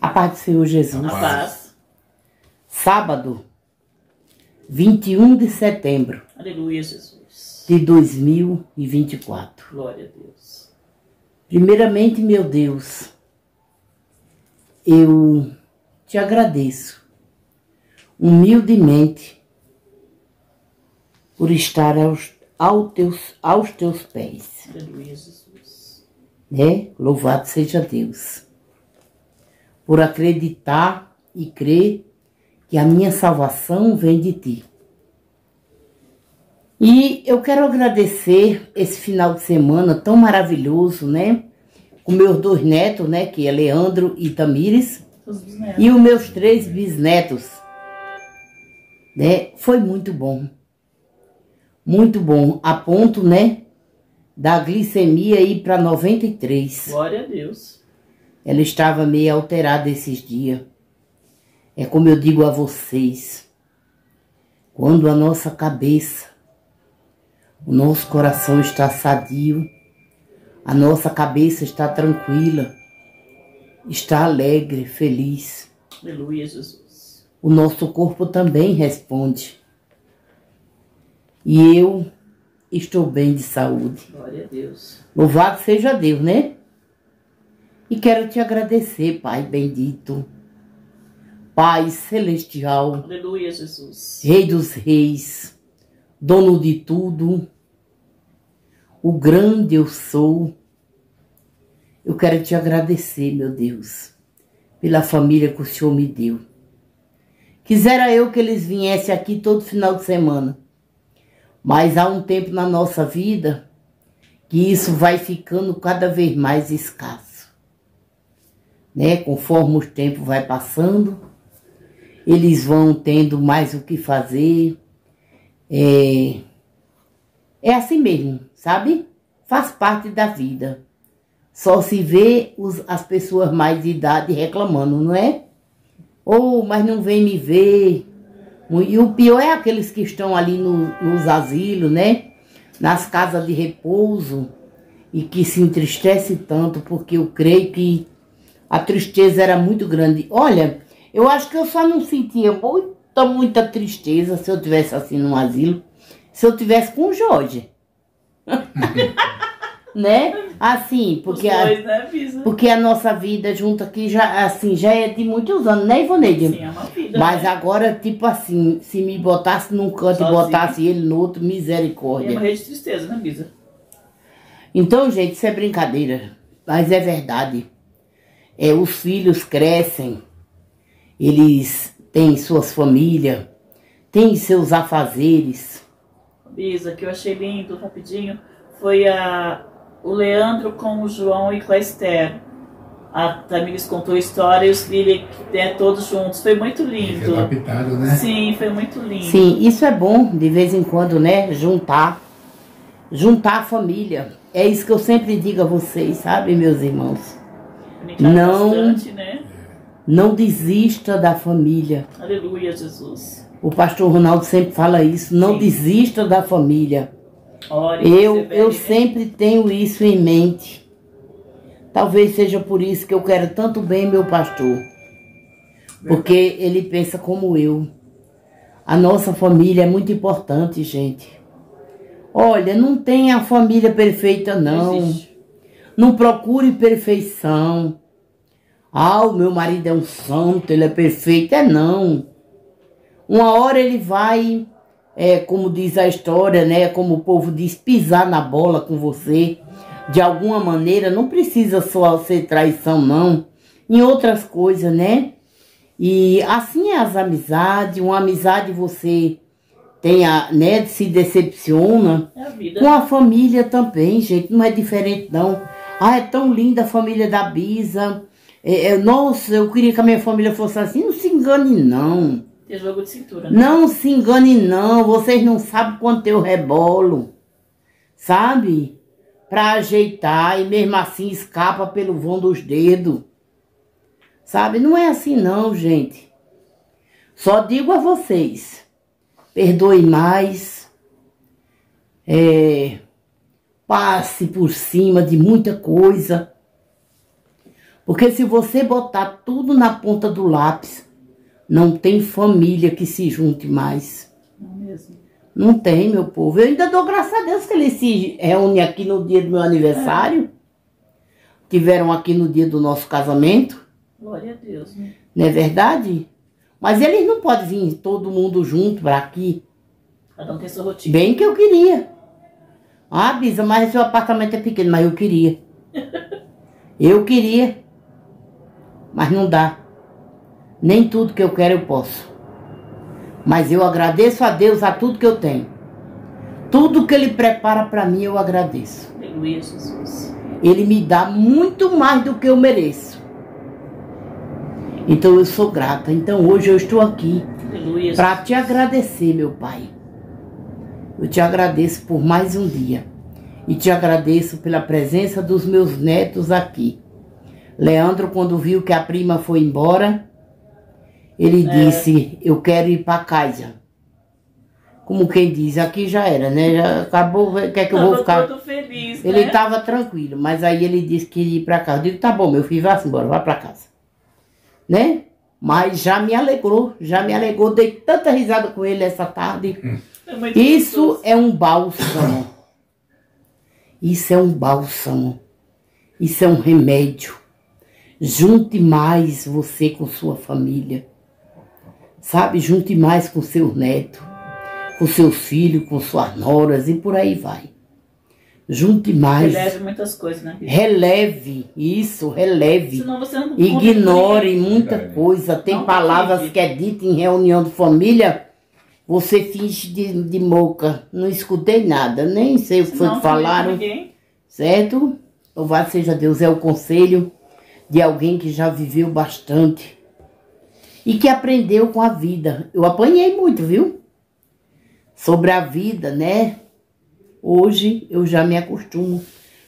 A paz do Senhor Jesus. A paz. Sábado, 21 de setembro Aleluia, Jesus. de 2024. Glória a Deus. Primeiramente, meu Deus, eu te agradeço humildemente por estar aos, ao teus, aos teus pés, Aleluia, Jesus. né? Louvado seja Deus. Por acreditar e crer que a minha salvação vem de ti. E eu quero agradecer esse final de semana tão maravilhoso, né? Com meus dois netos, né? Que é Leandro e Tamires. Os. E os meus três bisnetos. Né? Foi muito bom. Muito bom. A ponto, né? Da glicemia ir para 93. Glória a Deus. Ela estava meio alterada esses dias. É como eu digo a vocês. Quando a nossa cabeça, o nosso coração está sadio, a nossa cabeça está tranquila, está alegre, feliz, Aleluia, Jesus. o nosso corpo também responde. E eu estou bem de saúde. Glória a Deus. Louvado seja Deus, né? E quero te agradecer, Pai bendito, Pai celestial, Aleluia, Jesus. Rei dos reis, dono de tudo, o grande eu sou. Eu quero te agradecer, meu Deus, pela família que o Senhor me deu. Quisera eu que eles viessem aqui todo final de semana, mas há um tempo na nossa vida que isso vai ficando cada vez mais escasso. Né? Conforme o tempo vai passando, eles vão tendo mais o que fazer. É, é assim mesmo, sabe? Faz parte da vida. Só se vê os, as pessoas mais de idade reclamando, não é? Ou, mas não vem me ver. E o pior é aqueles que estão ali no- nos asilos, né? Nas casas de repouso e que se entristece tanto, porque eu creio que a tristeza era muito grande. Olha, eu acho que eu só não sentia muita, muita tristeza se eu tivesse assim num asilo, se eu tivesse com o Jorge. né? Assim, porque Os a, dois, né, porque a nossa vida junto aqui já assim já é de muitos anos, né, Ivoneide? Sim, é uma vida. Mas né? agora, tipo assim, se me botasse num canto Sozinho. e botasse ele no outro, É uma misericórdia. rede de tristeza, né, Bisa? Então, gente, isso é brincadeira, mas é verdade. É, os filhos crescem, eles têm suas famílias, têm seus afazeres. Bisa, que eu achei lindo, rapidinho, foi a, o Leandro com o João e com a Esther. A Tamires contou a história e os Lili né, todos juntos. Foi muito lindo. Adaptado, né? Sim, foi muito lindo. Sim, isso é bom de vez em quando, né? Juntar, juntar a família. É isso que eu sempre digo a vocês, sabe, meus irmãos? Não. bastante, né? Não desista da família. Aleluia, Jesus. O pastor Ronaldo sempre fala isso. Não Sim. desista da família. Ore, Eu, eu sempre tenho isso em mente. Talvez seja por isso que eu quero tanto bem meu pastor. Porque ele pensa como eu. A nossa família é muito importante, gente. Olha, não tem a família perfeita, não. existe. Não procure perfeição. Ah, o meu marido é um santo, ele é perfeito. É não. Uma hora ele vai, é, como diz a história, né? Como o povo diz, pisar na bola com você. De alguma maneira, não precisa só ser traição, não. Em outras coisas, né? E assim é as amizades. Uma amizade você tem a, né? Se decepciona. É a. Com a família também, gente, não é diferente não. Ah, é tão linda a família da Bisa. É, é, nossa, eu queria que a minha família fosse assim. Não se engane, não. Tem jogo de cintura, né? Não se engane, não. Vocês não sabem quanto eu rebolo. Sabe? Pra ajeitar e mesmo assim escapa pelo vão dos dedos. Sabe? Não é assim, não, gente. Só digo a vocês: perdoe mais. É, passe por cima de muita coisa. Porque se você botar tudo na ponta do lápis, não tem família que se junte mais. Não mesmo. Não tem, meu povo. Eu ainda dou graças a Deus que eles se reúnem aqui no dia do meu aniversário. Tiveram aqui no dia do nosso casamento. Glória a Deus, né? Não é verdade? Mas eles não podem vir todo mundo junto para aqui. Cada um tem sua rotina. Bem que eu queria. Ah, Bisa, mas seu apartamento é pequeno, mas eu queria. Eu queria. Mas não dá. Nem tudo que eu quero eu posso. Mas eu agradeço a Deus a tudo que eu tenho. Tudo que Ele prepara para mim eu agradeço. Aleluia, Jesus. Ele me dá muito mais do que eu mereço. Então eu sou grata. Então hoje eu estou aqui para te agradecer, meu Pai. Eu te agradeço por mais um dia. E te agradeço pela presença dos meus netos aqui. Leandro, quando viu que a prima foi embora, ele É. disse: Eu quero ir para casa. Como quem diz, aqui já era, né? Já acabou, quer que eu vou ficar. todo feliz, Ele né? estava tranquilo, mas aí ele disse que ia ir para casa. Eu digo, tá bom, meu filho, vá-se embora, vá para casa. Né? Mas já me alegrou, já me alegrou. Dei tanta risada com ele essa tarde. É Isso é um bálsamo. Isso é um bálsamo. Isso é um remédio. Junte mais você com sua família. Sabe? Junte mais com seu neto, com seus filhos, com suas noras e por aí vai. Junte mais. Releve muitas coisas, né? Releve isso, releve. Senão você não Ignore muita coisa. Tem Não palavras convive. que é dita em reunião de família. Você finge de, de moca. Não escutei nada, nem sei o que foi que falaram, Ninguém. certo? Louvado seja Deus, é o conselho de alguém que já viveu bastante e que aprendeu com a vida. Eu apanhei muito, viu? Sobre a vida, né? Hoje eu já me acostumo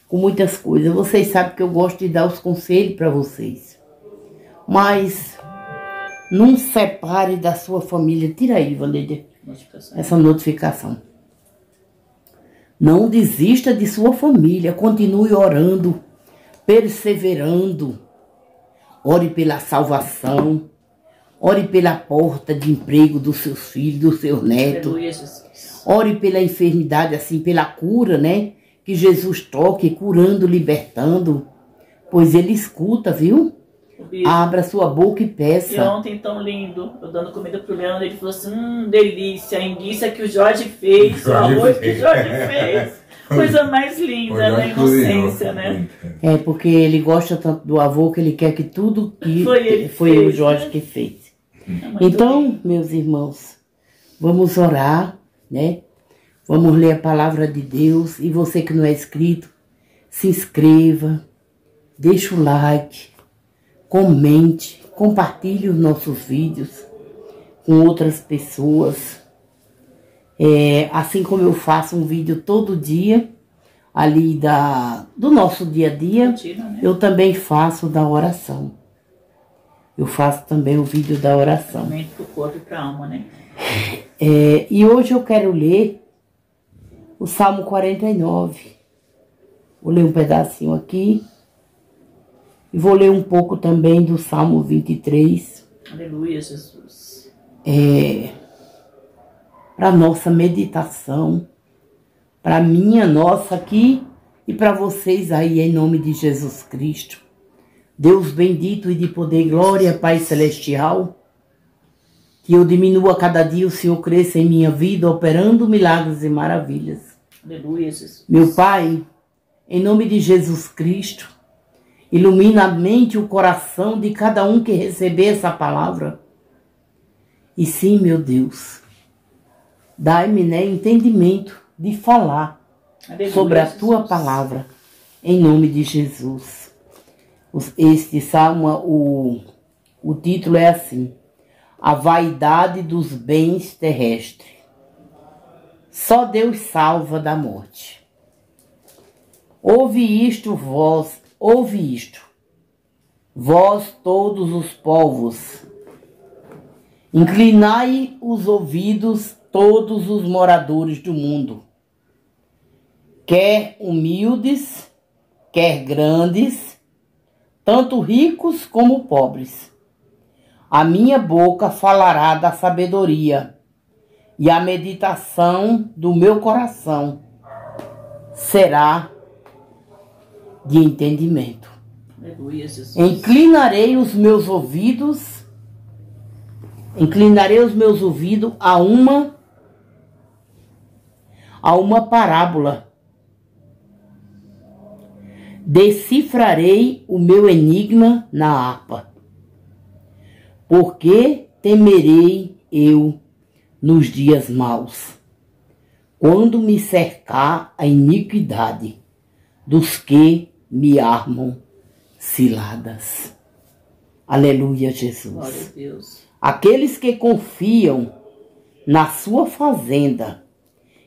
com muitas coisas. Vocês sabem que eu gosto de dar os conselhos para vocês. Mas não separe da sua família. Tira aí, Vandelia Notificação. essa notificação. Não desista de sua família, continue orando, perseverando. Ore pela salvação, ore pela porta de emprego dos seus filhos, dos seus netos. Ore pela enfermidade, assim, pela cura, né? Que Jesus toque, curando, libertando. Pois ele escuta, viu? O bispo. Abra sua boca e E peça. ontem, tão lindo, eu dando comida pro Leandro, ele falou assim, hum, delícia, a enguiça que o Jorge fez, o Jorge arroz que o. Jorge fez. Coisa mais linda, né? Inocência, né? É, porque ele gosta tanto do avô que ele quer que tudo que Foi ele que foi o fez, Jorge né? que fez. É Então, lindo. meus irmãos, vamos orar, né? Vamos ler a palavra de Deus. E você que não é inscrito, se inscreva, deixa o like, comente, compartilhe os nossos vídeos com outras pessoas. É, assim como eu faço um vídeo todo dia, ali da, do nosso dia a dia, Rotina, né? eu também faço da oração. Eu faço também o vídeo da oração. Também pro corpo e pra alma, né? É, e hoje eu quero ler o Salmo 49. Vou ler um pedacinho aqui. E vou ler um pouco também do Salmo 23. Aleluia, Jesus. É, para nossa meditação. Para minha, nossa aqui. E para vocês aí, em nome de Jesus Cristo. Deus bendito e de poder e glória, Pai Celestial. Que eu diminua cada dia, o Senhor cresça em minha vida, operando milagres e maravilhas. Aleluia, Jesus. Meu Pai, em nome de Jesus Cristo, ilumina a mente e o coração de cada um que receber essa palavra. E sim, meu Deus, dai-me né, entendimento de falar Aleluia, sobre a Jesus. tua palavra, em nome de Jesus. Este salmo, o, o título é assim: A vaidade dos bens terrestres. Só Deus salva da morte. Ouve isto, vós, ouve isto, vós todos os povos. Inclinai os ouvidos, todos os moradores do mundo quer humildes, quer grandes, tanto ricos como pobres. A minha boca falará da sabedoria, e a meditação do meu coração será de entendimento. Aleluia. Inclinarei os meus ouvidos, inclinarei os meus ouvidos a uma a uma parábola. Decifrarei o meu enigma na harpa. Porque temerei eu nos dias maus, quando me cercar a iniquidade dos que me armam ciladas. Aleluia, Jesus. Aqueles que confiam na sua fazenda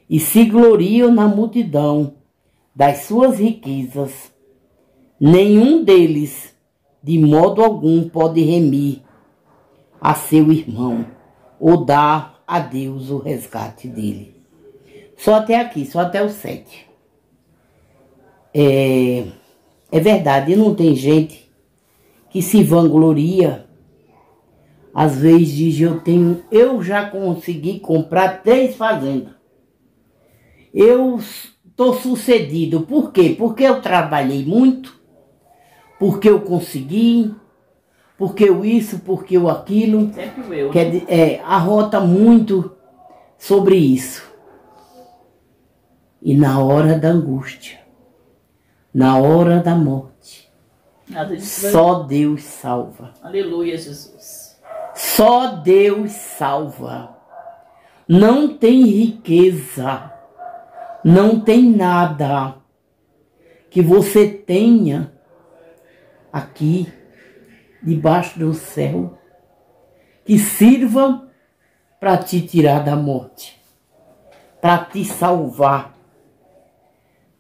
e se gloriam na multidão das suas riquezas, nenhum deles, de modo algum, pode remir a seu irmão ou dar a Deus o resgate dele. Só até aqui, só até o sete. É, é verdade, não tem gente que se vangloria. Às vezes diz, eu tenho, eu já consegui comprar três fazendas. Eu estou sucedido. Por quê? Porque eu trabalhei muito, porque eu consegui, porque eu isso, porque eu aquilo. Sempre eu. Quer, di- é, arrota muito sobre isso. E na hora da angústia, na hora da morte, Nada só Deus salva. Aleluia, Jesus. Só Deus salva. Não tem riqueza, não tem nada que você tenha aqui debaixo do céu que sirva para te tirar da morte, para te salvar.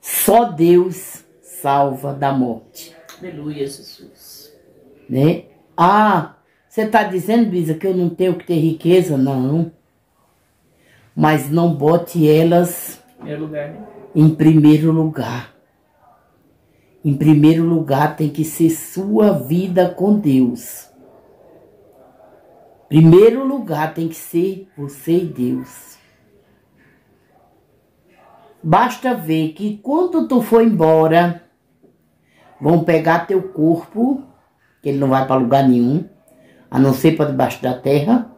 Só Deus salva da morte Aleluia, Jesus. né? Ah, você está dizendo, Bisa, que eu não tenho que ter riqueza? Não. Mas não bote elas lugar, né? em primeiro lugar. Em primeiro lugar tem que ser sua vida com Deus. Primeiro lugar tem que ser você e Deus. Basta ver que quando tu for embora, vão pegar teu corpo, que ele não vai para lugar nenhum, a não ser para debaixo da terra,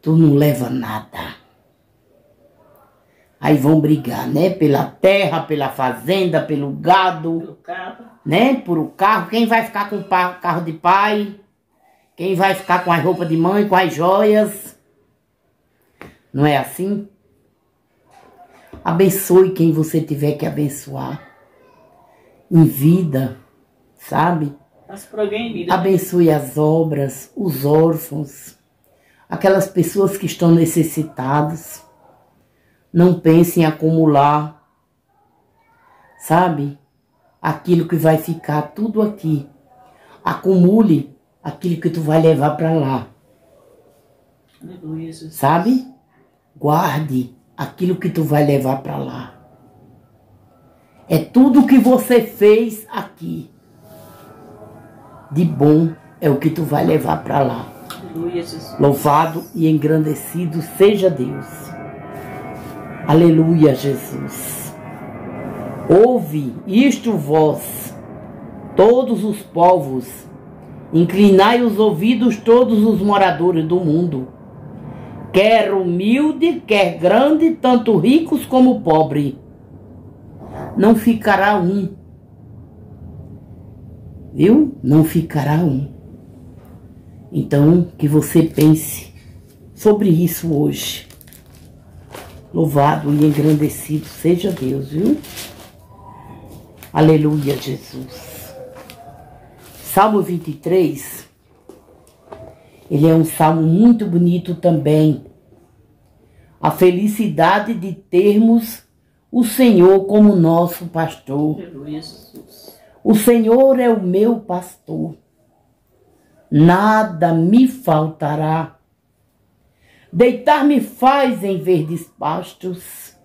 tu não leva nada. Aí vão brigar, né? Pela terra, pela fazenda, pelo gado, Pelo carro. né? Por o carro. Quem vai ficar com o carro de pai? Quem vai ficar com as roupas de mãe, com as joias? Não é assim? Abençoe quem você tiver que abençoar. Em vida, sabe? Vida. Abençoe as obras, os órfãos, aquelas pessoas que estão necessitadas. Não pense em acumular, sabe? Aquilo que vai ficar tudo aqui. Acumule aquilo que tu vai levar para lá, Aleluia, sabe? Guarde aquilo que tu vai levar para lá. É tudo que você fez aqui. De bom é o que tu vai levar para lá. Aleluia, Jesus. Louvado e engrandecido seja Deus. Aleluia, Jesus. Ouve isto vós, todos os povos, inclinai os ouvidos todos os moradores do mundo, quer humilde, quer grande, tanto ricos como pobre. Não ficará um. Viu? Não ficará um. Então, que você pense sobre isso hoje. Louvado e engrandecido seja Deus, viu? Aleluia, Jesus. Salmo 23, ele é um salmo muito bonito também. A felicidade de termos o Senhor como nosso pastor. O Senhor é o meu pastor, nada me faltará. Deitar-me faz em verdes pastos,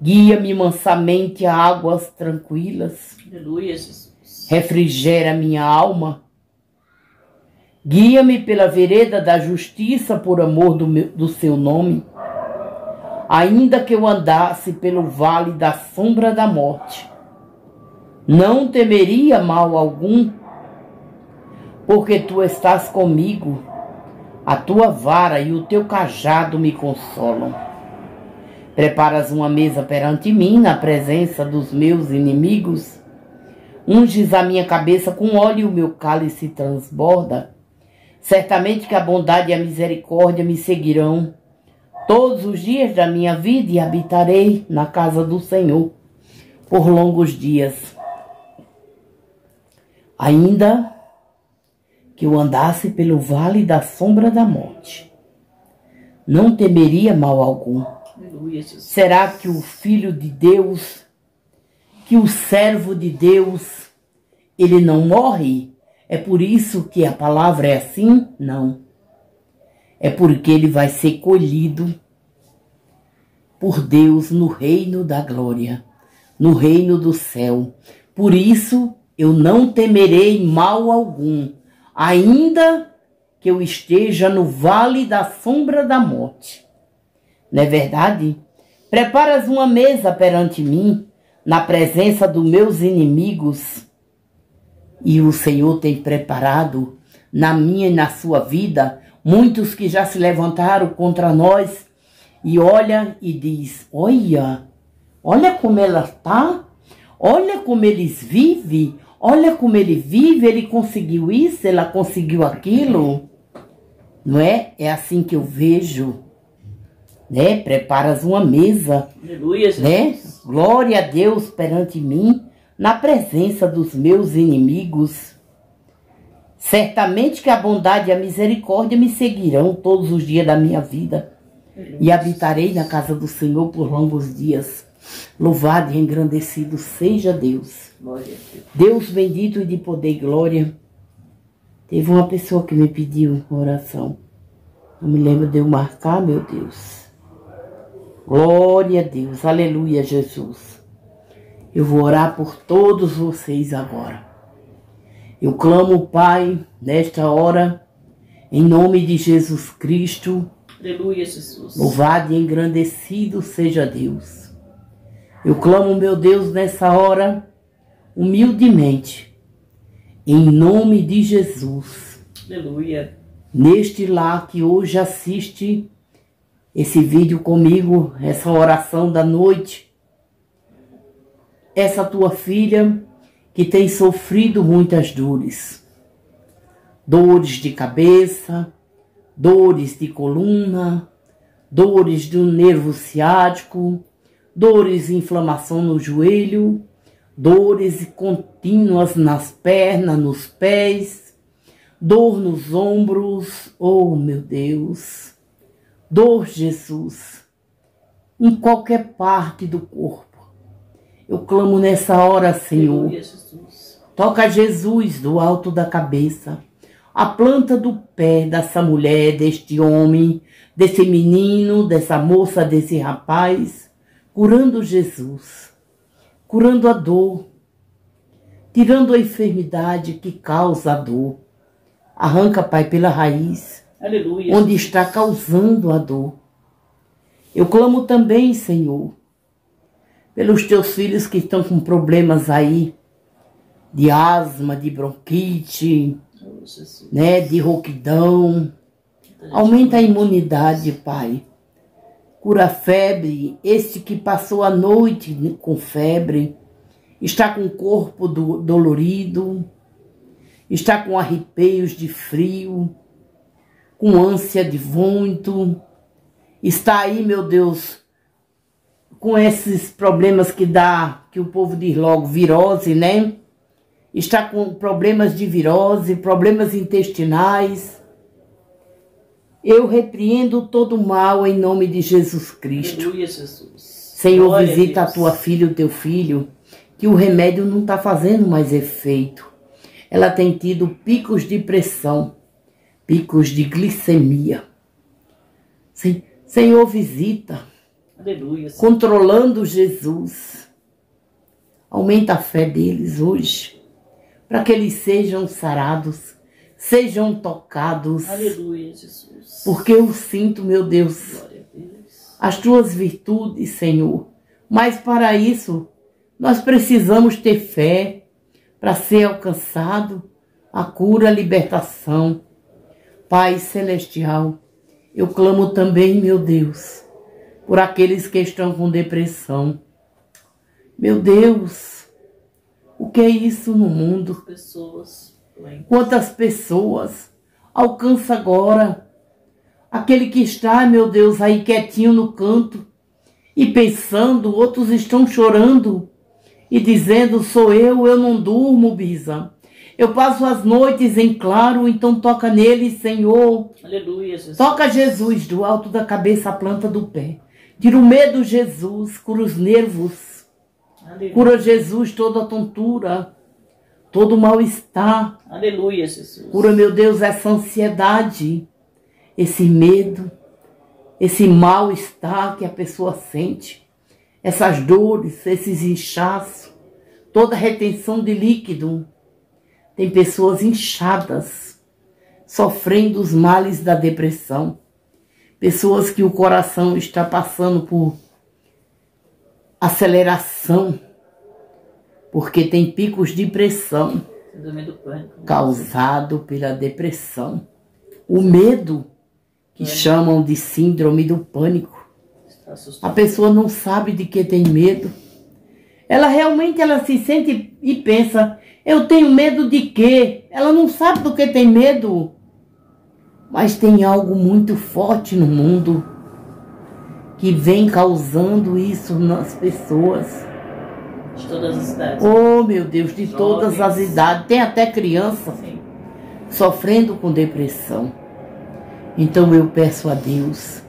guia-me mansamente a águas tranquilas, Aleluia, Jesus. refrigera minha alma. Guia-me pela vereda da justiça por amor do, meu, do seu nome. Ainda que eu andasse pelo vale da sombra da morte, não temeria mal algum, porque tu estás comigo, a tua vara e o teu cajado me consolam. Preparas uma mesa perante mim, na presença dos meus inimigos. Unges a minha cabeça com óleo e o meu cálice transborda. Certamente que a bondade e a misericórdia me seguirão todos os dias da minha vida e habitarei na casa do Senhor por longos dias. Ainda que eu andasse pelo vale da sombra da morte, não temeria mal algum Será que o Filho de Deus, que o servo de Deus, ele não morre? É por isso que a palavra é assim? Não. É porque ele vai ser colhido por Deus no reino da glória, no reino do céu. Por isso eu não temerei mal algum, ainda que eu esteja no vale da sombra da morte não é verdade? Preparas uma mesa perante mim, na presença dos meus inimigos. E o Senhor tem preparado na minha e na sua vida muitos que já se levantaram contra nós e olha e diz: Olha, olha como ela está, olha como eles vivem, olha como ele vive, ele conseguiu isso, ela conseguiu aquilo. Não é? É assim que eu vejo né? Preparas uma mesa, Aleluia, né? Glória a Deus perante mim, na presença dos meus inimigos. Certamente que a bondade e a misericórdia me seguirão todos os dias da minha vida. E habitarei na casa do Senhor por longos dias. Louvado e engrandecido seja Deus. Deus. Deus bendito e de poder e glória. Teve uma pessoa que me pediu oração. Não me lembro de eu marcar, meu Deus. Glória a Deus, aleluia, Jesus. Eu vou orar por todos vocês agora. Eu clamo, Pai, nesta hora, em nome de Jesus Cristo. Aleluia, Jesus. Louvado e engrandecido seja Deus. Eu clamo, meu Deus, nessa hora, humildemente, em nome de Jesus. Aleluia. Neste lar que hoje assiste esse vídeo comigo, essa oração da noite. Essa tua filha que tem sofrido muitas dores. Dores de cabeça, dores de coluna, dores do nervo ciático, dores de inflamação no joelho, dores contínuas nas pernas, nos pés, dor nos ombros. Oh, meu Deus! dor, Jesus, em qualquer parte do corpo. Eu clamo nessa hora, Senhor. Toca Jesus do alto da cabeça, a planta do pé dessa mulher, deste homem, desse menino, dessa moça, desse rapaz, curando Jesus, curando a dor, tirando a enfermidade que causa a dor. Arranca, Pai, pela raiz Aleluia. onde está causando a dor. Eu clamo também, Senhor, pelos teus filhos que estão com problemas aí de asma, de bronquite, né, de rouquidão. Aumenta a imunidade, Pai. Cura a febre, este que passou a noite com febre, está com o corpo do, dolorido, está com arrepios de frio, com ânsia de vômito, está aí, meu Deus, com esses problemas que dá, que o povo diz logo, virose, né? Está com problemas de virose, problemas intestinais. Eu repreendo todo o mal em nome de Jesus Cristo. Aleluia, Jesus. Senhor, Glória visita a, a tua filha, o teu filho, que o remédio não está fazendo mais efeito. Ela tem tido picos de pressão picos de glicemia. Senhor, visita. Aleluia. Controlando Jesus. Aumenta a fé deles hoje. para que eles sejam sarados, sejam tocados. Aleluia, Jesus. Porque eu sinto, meu Deus, Deus. as tuas virtudes, Senhor. Mas para isso, nós precisamos ter fé para ser alcançado a cura, a libertação. Pai celestial, eu clamo também, meu Deus, por aqueles que estão com depressão. Meu Deus, o que é isso no mundo? Pessoas. Quantas pessoas alcança agora aquele que está, meu Deus, aí quietinho no canto e pensando, outros estão chorando e dizendo: Sou eu, eu não durmo, Bisa. Eu passo as noites em claro, então toca nele, Senhor. Aleluia, Jesus. Toca Jesus do alto da cabeça à planta do pé. Tira o medo, Jesus, cura os nervos. Aleluia. Cura Jesus toda a tontura, todo o mal-estar. Aleluia, Jesus. Cura, meu Deus, essa ansiedade, esse medo, esse mal-estar que a pessoa sente, essas dores, esses inchaços, toda retenção de líquido. Tem pessoas inchadas, sofrendo os males da depressão. Pessoas que o coração está passando por aceleração, porque tem picos de pressão causado pela depressão. O medo, que chamam de síndrome do pânico. A pessoa não sabe de que tem medo. Ela realmente ela se sente e pensa: eu tenho medo de quê? Ela não sabe do que tem medo. Mas tem algo muito forte no mundo que vem causando isso nas pessoas. De todas as idades. Oh, meu Deus, de todas as Jovens. idades, tem até criança Sim. sofrendo com depressão. Então eu peço a Deus,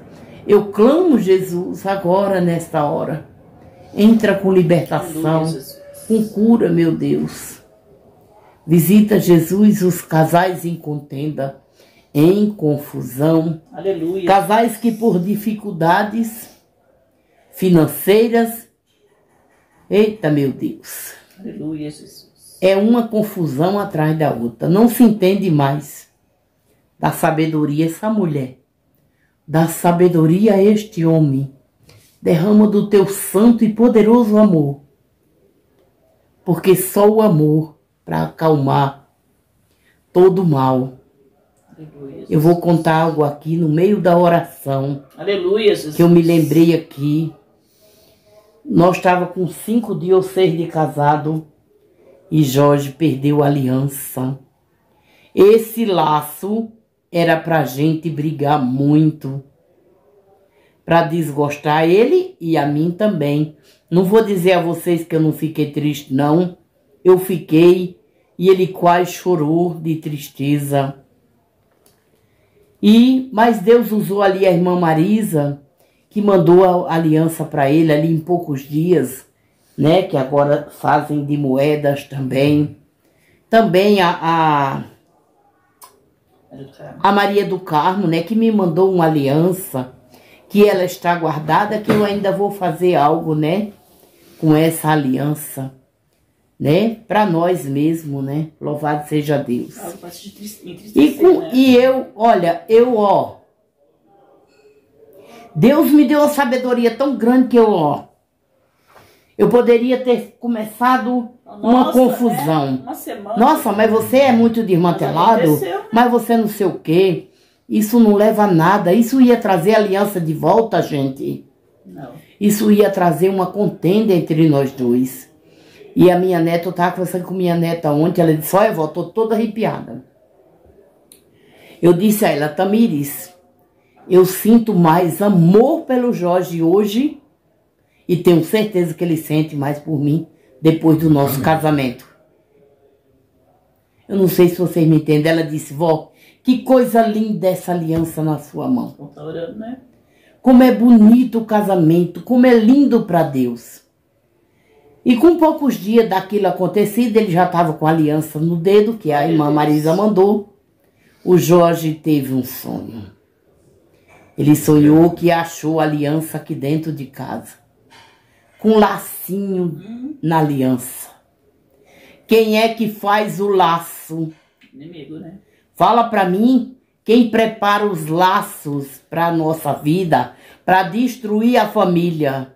eu clamo Jesus agora nesta hora. Entra com libertação, com cura, meu Deus. Visita Jesus os casais em contenda, em confusão, Aleluia. casais que por dificuldades financeiras, eita meu Deus, Aleluia, Jesus. é uma confusão atrás da outra. Não se entende mais. Dá sabedoria essa mulher. Dá sabedoria este homem. Derrama do teu santo e poderoso amor. Porque só o amor para acalmar todo o mal. Aleluia. Eu vou contar algo aqui no meio da oração Aleluia, Jesus. que eu me lembrei aqui. Nós estava com cinco dias ou seis de casado e Jorge perdeu a aliança. Esse laço era pra gente brigar muito, pra desgostar ele e a mim também. Não vou dizer a vocês que eu não fiquei triste, não. Eu fiquei e ele quase chorou de tristeza. E mas Deus usou ali a irmã Marisa, que mandou a aliança para ele ali em poucos dias, né? Que agora fazem de moedas também. Também a, a, a Maria do Carmo, né? Que me mandou uma aliança, que ela está guardada, que eu ainda vou fazer algo, né? Com essa aliança, né? Para nós mesmo, né? Louvado seja Deus. Entriste- E, com- né? e eu, olha, eu, ó. Deus me deu uma sabedoria tão grande que eu, ó. Eu poderia ter começado uma Nossa, confusão. né? Uma semana. Nossa, mas você é muito desmantelado, aconteceu, né? mas você não sei o quê. Isso não leva a nada. Isso ia trazer a aliança de volta, gente. Não. Isso ia trazer uma contenda entre nós dois. E a minha neta, eu estava conversando com minha neta ontem, ela disse, olha, vó, tô toda arrepiada. Eu disse a ela, Tamires, eu sinto mais amor pelo Jorge hoje e tenho certeza que ele sente mais por mim depois do nosso casamento. Eu não sei se vocês me entendem. Ela disse, vó, que coisa linda essa aliança na sua mão. Tá orando, né? Como é bonito o casamento, como é lindo para Deus. E com poucos dias daquilo acontecido, ele já estava com a aliança no dedo, que a irmã Marisa mandou. O Jorge teve um sonho. Ele sonhou que achou a aliança aqui dentro de casa, com um lacinho na aliança. Quem é que faz o laço? Inimigo, né? Fala para mim quem prepara os laços para a nossa vida, para destruir a família.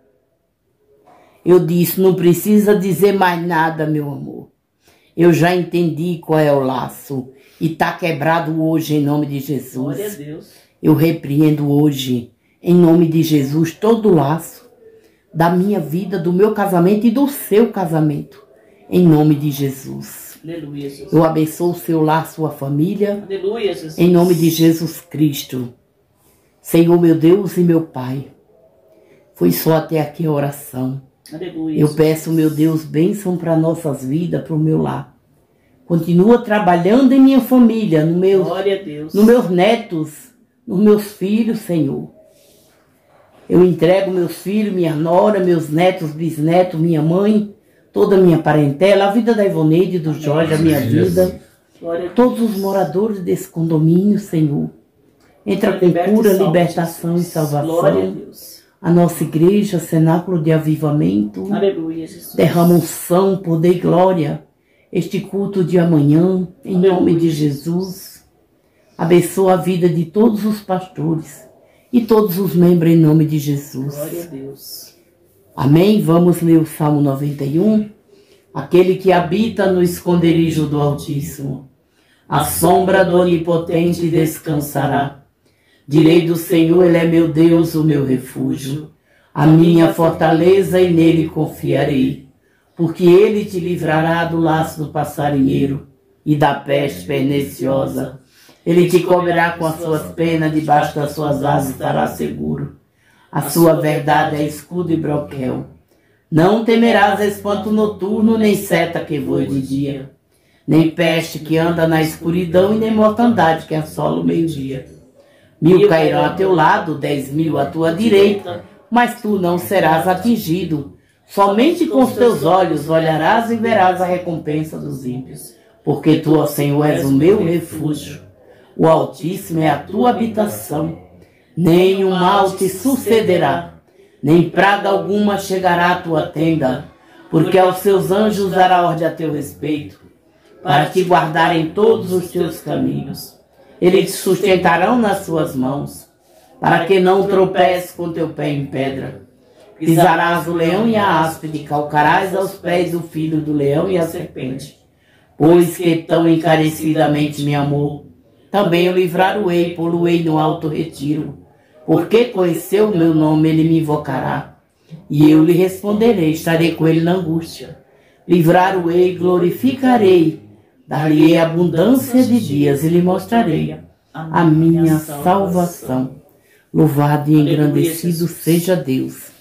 Eu disse, não precisa dizer mais nada, meu amor. Eu já entendi qual é o laço e tá quebrado hoje em nome de Jesus. Glória a Deus. Eu repreendo hoje em nome de Jesus todo o laço da minha vida, do meu casamento e do seu casamento. Em nome de Jesus. Aleluia, Jesus. Eu abençoo o seu lar, sua família. Aleluia, Jesus. Em nome de Jesus Cristo. Senhor, meu Deus e meu Pai. Foi só até aqui a oração. Aleluia. Eu peço, meu Deus, bênção para nossas vidas, para o meu lar. Continua trabalhando em minha família, no meu, Glória a Deus. nos meus netos, nos meus filhos, Senhor. Eu entrego meus filhos, minha nora, meus netos, bisnetos, minha mãe, toda a minha parentela, a vida da Ivoneide, do Jorge, a minha vida. Todos os moradores desse condomínio, Senhor. Entra com cura, libertação e Jesus. Glória a salvação. Deus. A nossa igreja, cenáculo de avivamento. Aleluia, Jesus. Derrama unção, poder e glória. Este culto de amanhã, em Aleluia, nome de Jesus. Abençoa a vida de todos os pastores e todos os membros em nome de Jesus. Glória a Deus. Amém? Vamos ler o Salmo 91. Aquele que habita no esconderijo do Altíssimo, a sombra do Onipotente descansará. Direi do Senhor, Ele é meu Deus, o meu refúgio, a minha fortaleza e nele confiarei. Porque Ele te livrará do laço do passarinheiro e da peste perniciosa. Ele te cobrirá com as suas penas, debaixo das suas asas estará seguro. A sua verdade é escudo e broquel. Não temerás espanto noturno, nem seta que voe de dia, nem peste que anda na escuridão e nem mortandade que assola o meio-dia. Mil cairão a teu lado, dez mil à tua direita, mas tu não serás atingido. Somente com os teus olhos olharás e verás a recompensa dos ímpios. Porque tu, ó Senhor, és o meu refúgio. O Altíssimo é a tua habitação. Nenhum mal te sucederá, nem praga alguma chegará à tua tenda, porque aos seus anjos dará ordem a teu respeito, para te guardarem todos os teus caminhos. Eles te sustentarão nas suas mãos, para que não tropeces com teu pé em pedra. Pisarás o leão e a áspide, calcarás aos pés o filho do leão e a serpente. Pois que tão encarecidamente me amou, também o livrar-o-ei, pô-lo-ei no alto retiro. Porque conheceu o meu nome, ele me invocará. E eu lhe responderei, estarei com ele na angústia. Livrar-o-ei, glorificarei, dar-lhe abundância de dias e lhe mostrarei a minha salvação. Louvado e engrandecido seja Deus.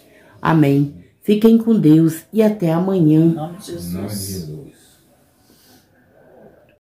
Amém. Fiquem com Deus e até amanhã. Em nome de. Jesus.